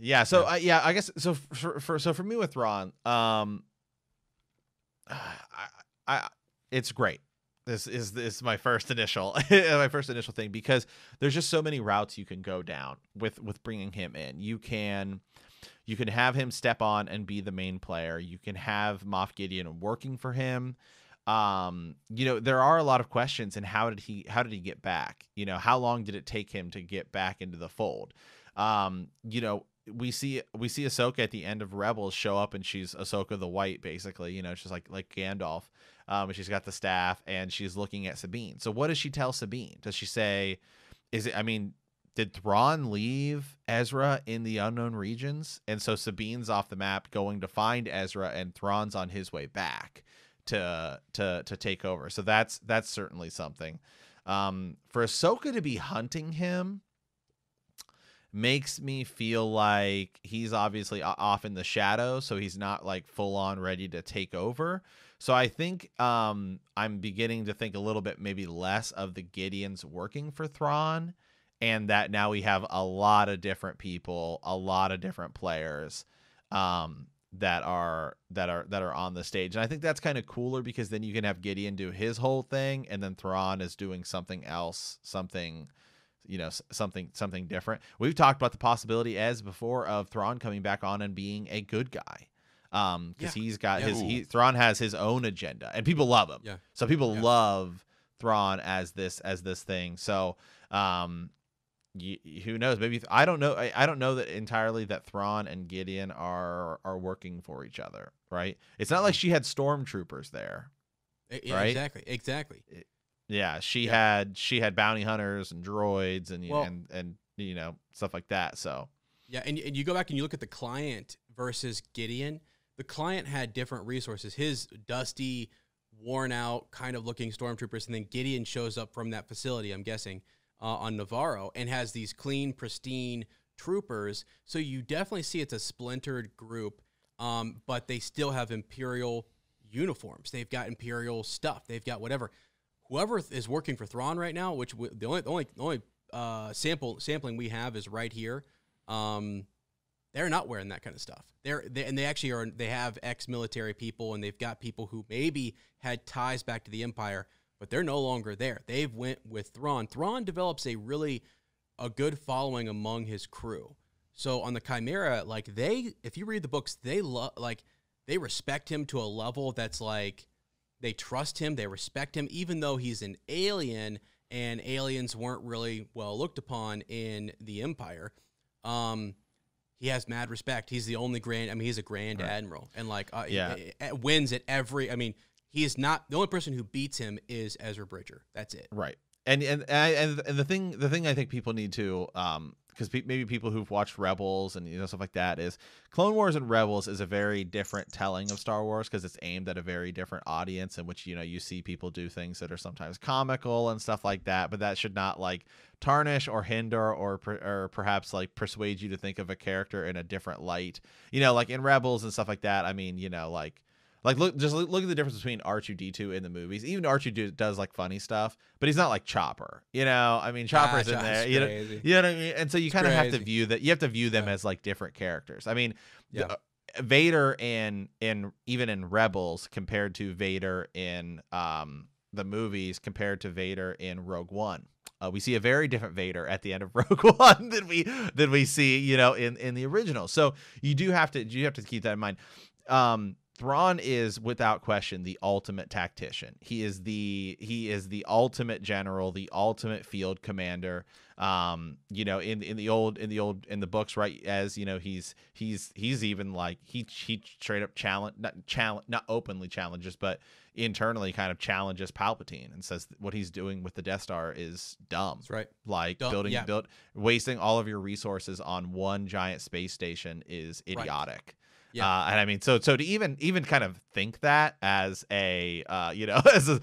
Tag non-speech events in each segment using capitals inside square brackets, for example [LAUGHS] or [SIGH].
Yeah. So yeah, uh, yeah I guess so. For, for so for me with Thrawn, um, [SIGHS] I, I it's great. This is this is my first initial [LAUGHS] my first initial thing because there's just so many routes you can go down with with bringing him in. You can you can have him step on and be the main player. You can have Moff Gideon working for him. Um, you know, there are a lot of questions and how did he how did he get back? You know, how long did it take him to get back into the fold? Um, you know, we see we see Ahsoka at the end of Rebels show up and she's Ahsoka the White, basically. You know, she's like like Gandalf. Um, she's got the staff and she's looking at Sabine. So what does she tell Sabine? Does she say, "Is it?" I mean, did Thrawn leave Ezra in the unknown regions? And so Sabine's off the map going to find Ezra, and Thrawn's on his way back to to to take over. So that's that's certainly something. Um, for Ahsoka to be hunting him makes me feel like he's obviously off in the shadow, so he's not like full on ready to take over. So I think um, I'm beginning to think a little bit maybe less of the Gideons working for Thrawn, and that now we have a lot of different people, a lot of different players um, that are that are that are on the stage, and I think that's kind of cooler because then you can have Gideon do his whole thing, and then Thrawn is doing something else, something you know something something different. We've talked about the possibility as before of Thrawn coming back on and being a good guy. Um, because yeah. he's got yeah. his he Thrawn has his own agenda and people love him. Yeah. So people yeah. love Thrawn as this as this thing. So um who knows? Maybe I don't know. I, I don't know that entirely that Thrawn and Gideon are are working for each other, right? It's not like mm-hmm. she had stormtroopers there, right? Exactly, exactly. It, yeah, she yeah. had she had bounty hunters and droids and well, and and you know stuff like that. So yeah, and and you go back and you look at the client versus Gideon. The client had different resources. His dusty, worn out, kind of looking stormtroopers, and then Gideon shows up from that facility. I'm guessing uh, on Nevarro and has these clean, pristine troopers. So you definitely see it's a splintered group, um, but they still have Imperial uniforms. They've got Imperial stuff. They've got whatever whoever is working for Thrawn right now, which the only the only the only uh, sample sampling we have is right here. Um, they're not wearing that kind of stuff. They're they, and they actually are. They have ex-military people, and they've got people who maybe had ties back to the Empire, but they're no longer there. They've went with Thrawn. Thrawn develops a really a good following among his crew. So on the Chimera, like they, if you read the books, they love like they respect him to a level that's like they trust him, they respect him, even though he's an alien and aliens weren't really well looked upon in the Empire. Um, he has mad respect. He's the only grand. I mean, he's a grand right. admiral, and like, uh, yeah, he, he wins at every. I mean, he is not the only person who beats him is Ezra Bridger. That's it. Right. And and and, and the thing the thing I think people need to um because pe- maybe people who've watched Rebels and you know stuff like that is Clone Wars and Rebels is a very different telling of Star Wars because it's aimed at a very different audience in which you know you see people do things that are sometimes comical and stuff like that, but that should not like tarnish or hinder or or perhaps like persuade you to think of a character in a different light. You know, like in Rebels and stuff like that. I mean, you know, like like look, just look, look at the difference between R two D two in the movies. Even R two does like funny stuff, but he's not like Chopper. You know, I mean, Chopper's in there. You know, you know what I mean. And so you kind of have to view that. You have to view them yeah. as like different characters. I mean, yeah. The, uh, Vader in in even in Rebels compared to Vader in um the movies compared to Vader in Rogue One. Uh, we see a very different Vader at the end of [LAUGHS] Rogue One than we than we see, you know, in in the original. So you do have to you have to keep that in mind. Um, Thrawn is without question the ultimate tactician. He is the he is the ultimate general, the ultimate field commander. Um, you know, in in the old in the old in the books, right? As you know, he's he's he's even like he he straight up challenge not challenge not openly challenges, but internally kind of challenges Palpatine and says what he's doing with the Death Star is dumb. That's right. Like dumb, building yeah. build wasting all of your resources on one giant space station is idiotic. Right. Yeah. Uh, and I mean, so so to even even kind of think that as a uh, you know [LAUGHS] as a,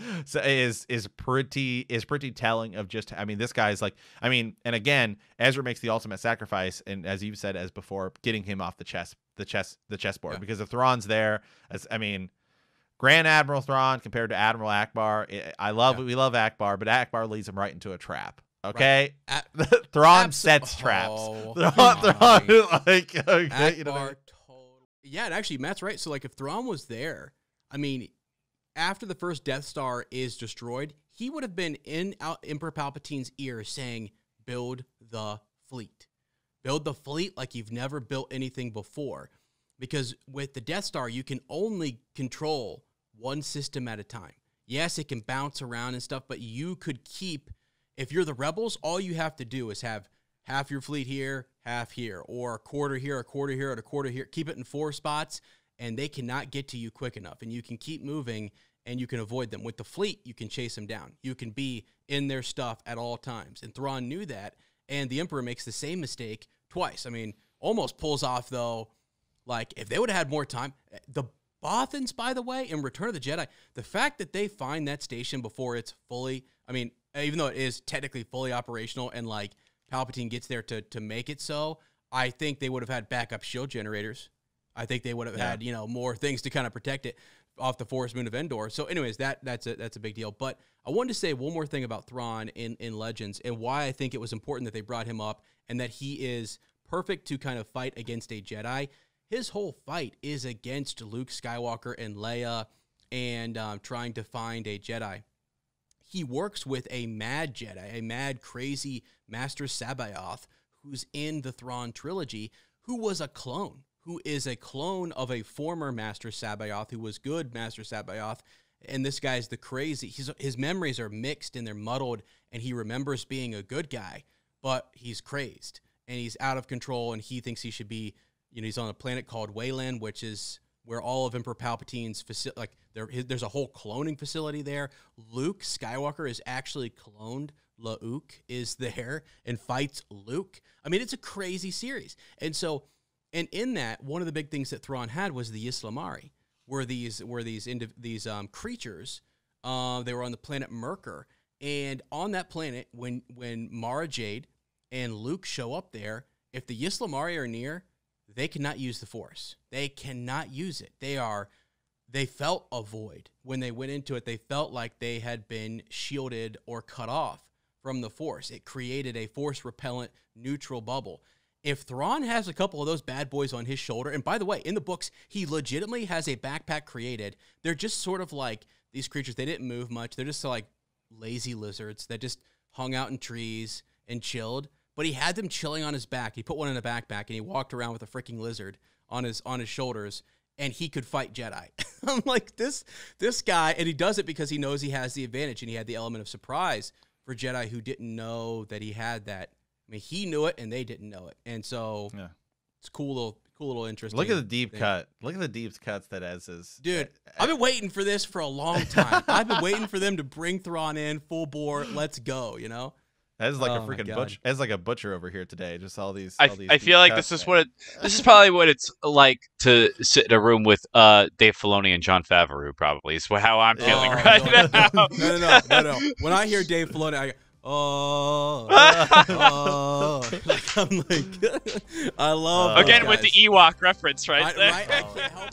is is pretty is pretty telling of just I mean this guy's like I mean and again Ezra makes the ultimate sacrifice and as you've said as before getting him off the chess the chess the chessboard yeah. because if Thrawn's there as I mean Grand Admiral Thrawn compared to Admiral Ackbar I love yeah. we love Ackbar but Ackbar leads him right into a trap Okay, At, [LAUGHS] Thrawn Abso- sets traps. Oh, Thrawn. [LAUGHS] Thrawn, like okay, you know. I mean? Yeah, and actually, Matt's right. So, like, if Thrawn was there, I mean, after the first Death Star is destroyed, he would have been in Emperor Palpatine's ear saying, "Build the fleet, build the fleet like you've never built anything before." Because with the Death Star, you can only control one system at a time. Yes, it can bounce around and stuff, but you could keep. If you're the rebels, all you have to do is have half your fleet here, half here, or a quarter here, a quarter here, and a quarter here. Keep it in four spots, and they cannot get to you quick enough. And you can keep moving and you can avoid them. With the fleet, you can chase them down. You can be in their stuff at all times. And Thrawn knew that. And the Emperor makes the same mistake twice. I mean, almost pulls off, though, like if they would have had more time. Eh, the Bothans, by the way, in Return of the Jedi, the fact that they find that station before it's fully, I mean, even though it is technically fully operational and like Palpatine gets there to to make it so, I think they would have had backup shield generators. I think they would have Yeah. had you know more things to kind of protect it off the forest moon of Endor. So, anyways, that that's a that's a big deal. But I wanted to say one more thing about Thrawn in in Legends and why I think it was important that they brought him up and that he is perfect to kind of fight against a Jedi. His whole fight is against Luke Skywalker and Leia and um, trying to find a Jedi he works with a mad Jedi, a mad, crazy Master C'baoth, who's in the Thrawn trilogy, who was a clone, who is a clone of a former Master C'baoth, who was good Master C'baoth. And this guy's the crazy. He's, his memories are mixed and they're muddled, and he remembers being a good guy, but he's crazed and he's out of control, and he thinks he should be. You know, he's on a planet called Wayland, which is where all of Emperor Palpatine's facility, like there, his, there's a whole cloning facility there. Luke Skywalker is actually cloned. Luke is there and fights Luke. I mean, it's a crazy series. And so, and in that, one of the big things that Thrawn had was the ysalamiri, were these were these these um, creatures. Uh, they were on the planet Myrkr, and on that planet, when when Mara Jade and Luke show up there, if the ysalamiri are near, they cannot use the Force. They cannot use it. They are they felt a void when they went into it. They felt like they had been shielded or cut off from the Force. It created a Force repellent neutral bubble. If Thrawn has a couple of those bad boys on his shoulder, and by the way, in the books, he legitimately has a backpack created. They're just sort of like these creatures. They didn't move much. They're just like lazy lizards that just hung out in trees and chilled. But he had them chilling on his back. He put one in a backpack and he walked around with a freaking lizard on his on his shoulders and he could fight Jedi. [LAUGHS] I'm like this this guy and he does it because he knows he has the advantage and he had the element of surprise for Jedi who didn't know that he had that. I mean, he knew it and they didn't know it. And so Yeah. it's cool little cool little interesting. Look at the deep thing. cut. Look at the deep cuts that Ez is. Dude, uh, I've been waiting for this for a long [LAUGHS] time. I've been waiting for them to bring Thrawn in full bore. Let's go, you know? Ez is like Oh a freaking God. butcher. Ez like a butcher over here today. Just all these. I, all these I feel like cuts, this is what it, this is probably what it's like to sit in a room with uh, Dave Filoni and Jon Favreau. Probably is how I'm feeling Oh, right no, now. [LAUGHS] No, no, no, no, no. When I hear Dave Filoni, I go, oh, oh. [LAUGHS] Like, I'm like, [LAUGHS] I love Uh, Again those with the. Ewok reference, right? I, there. right? I can't help